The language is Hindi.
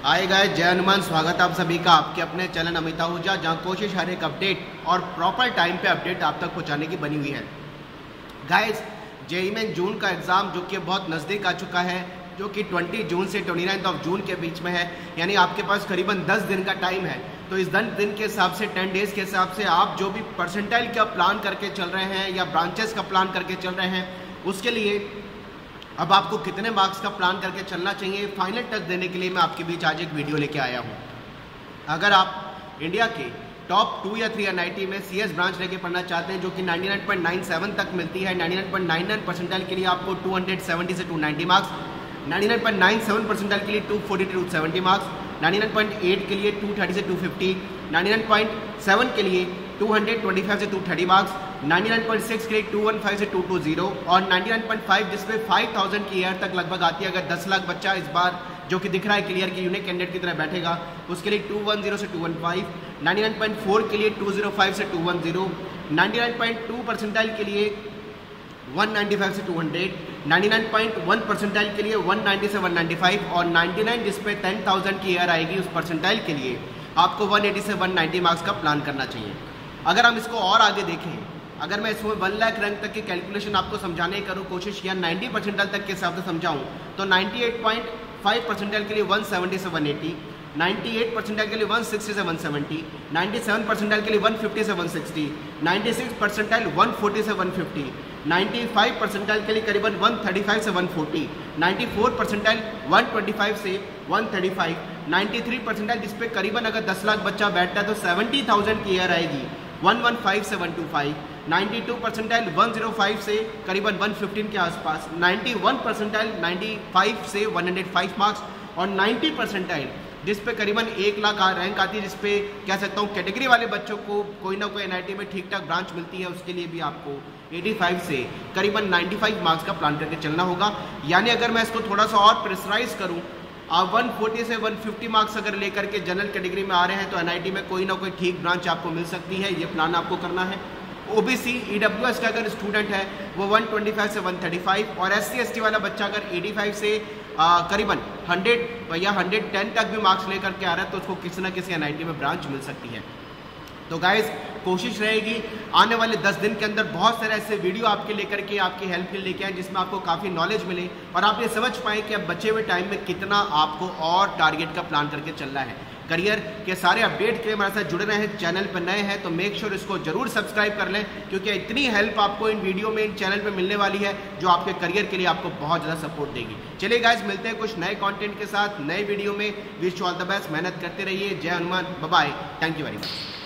आए गए जय हनुमान, स्वागत आप सभी का आपके अपने चैनल अमिता हुजा जहाँ कोशिश हर एक अपडेट और प्रॉपर टाइम पे अपडेट आप तक पहुँचाने की बनी हुई है। गाइस जेई में जून का एग्ज़ाम जो कि बहुत नज़दीक आ चुका है, जो कि 20 जून से 29 ऑफ़ जून के बीच में है, यानी आपके पास करीबन 10 दिन का टाइम है। तो इस 10 दिन के हिसाब से 10 डेज़ के हिसाब से आप जो भी परसेंटाइल का प्लान करके चल रहे हैं या ब्रांचेस का प्लान करके चल रहे हैं, उसके लिए अब आपको कितने मार्क्स का प्लान करके चलना चाहिए? फाइनल टच देने के लिए मैं आपके बीच आज एक वीडियो लेके आया हूँ। अगर आप इंडिया के टॉप टू या थ्री एन में सी एस ब्रांच लेके पढ़ना चाहते हैं, जो कि 99.97 तक मिलती है 99.99 परसेंटाइल के लिए आपको 270 से 290 मार्क्स 99.97 परसेंटाइल के लिए 240 टू 270 मार्क्स 99.8 के लिए 230 से 250 99.7 के लिए 225 से 230 मार्क्स 99.6 के लिए 215 से 220 और 99.5 जिसमें 5000 की ईयर तक लगभग आती है। अगर 10 लाख बच्चा इस बार जो कि दिख रहा है क्लियर की यूनिक कैंडिडेट की तरह बैठेगा उसके लिए 210 से 215 99.4 के लिए 205 से 210 99.2 परसेंटाइल के लिए 195 से 200 99.1 परसेंटाइल के लिए 190 से 195 और 99 जिस पे 10,000 की ईयर आएगी उस परसेंटाइल के लिए आपको 180 से 190 मार्क्स का प्लान करना चाहिए। अगर हम इसको और आगे देखें अगर मैं इसमें वन लाख रैंक तक की कैलकुलेशन आपको समझाने की करूँ कोशिश या 90 परसेंटाइल तक के हिसाब से समझाऊँ तो 98.5 परसेंटाइल के लिए 170 से 180 98 परसेंटाइल के लिए 160 से 170 97 परसेंटाइल के लिए 150 से 160 96 परसेंटाइल 140 से 150 95 परसेंटाइल के लिए करीबन 135 से 140 94 परसेंटाइल 125 से 135 93 परसेंटाइल जिस पे करीबन अगर 10 लाख बच्चा बैठता है तो 70,000 की ईयर आएगी। 115 से 125 92 परसेंटाइल 105 से करीबन 115 के आसपास 91 परसेंटाइल 95 से 105 मार्क्स और 90 परसेंटाइल जिस पे करीबन एक लाख रैंक आती है, जिस पे कह सकता हूँ कैटेगरी वाले बच्चों को कोई ना कोई एनआईटी में ठीक ठाक ब्रांच मिलती है, उसके लिए भी आपको 85 से करीबन 95 मार्क्स का प्लान करके चलना होगा। यानी अगर मैं इसको थोड़ा सा और प्रेसराइज करूँ आप 140 से 150 मार्क्स अगर लेकर के जनरल कैटेगरी में आ रहे हैं तो एनआईटी में कोई ना कोई ठीक ब्रांच आपको मिल सकती है, ये प्लान आपको करना है। ओबीसी ईडब्ल्यूएस का अगर स्टूडेंट है, वो 125 से 135 और एस सी वाला बच्चा अगर 85 से करीबन 100 या 110 तक भी मार्क्स लेकर के आ रहा है तो उसको किसी ना किसी एनआईटी में ब्रांच मिल सकती है। तो गाइज़ कोशिश रहेगी, आने वाले 10 दिन के अंदर बहुत सारे ऐसे वीडियो आपके लेकर के, आपकी हेल्प के लेके आए, जिसमें आपको काफ़ी नॉलेज मिले और आप ये समझ पाए कि अब बचे हुए टाइम में कितना आपको और टारगेट का प्लान करके चलना है। करियर के सारे अपडेट के लिए हमारे साथ जुड़े रहे हैं चैनल पर नए हैं तो मेक श्योर इसको ज़रूर सब्सक्राइब कर लें, क्योंकि इतनी हेल्प आपको इन वीडियो में, इन चैनल पर मिलने वाली है, जो आपके करियर के लिए आपको बहुत ज़्यादा सपोर्ट देगी। चलिए गाइज़ मिलते हैं कुछ नए कंटेंट के साथ, नए वीडियो में। विश ऑल द बेस्ट मेहनत करते रहिए। जय Hanuman bye thank you very much